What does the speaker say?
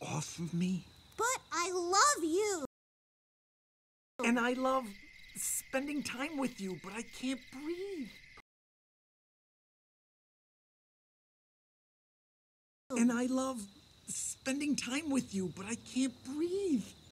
off of me. But I love you. And I love spending time with you, but I can't breathe. And I love spending time with you, but I can't breathe.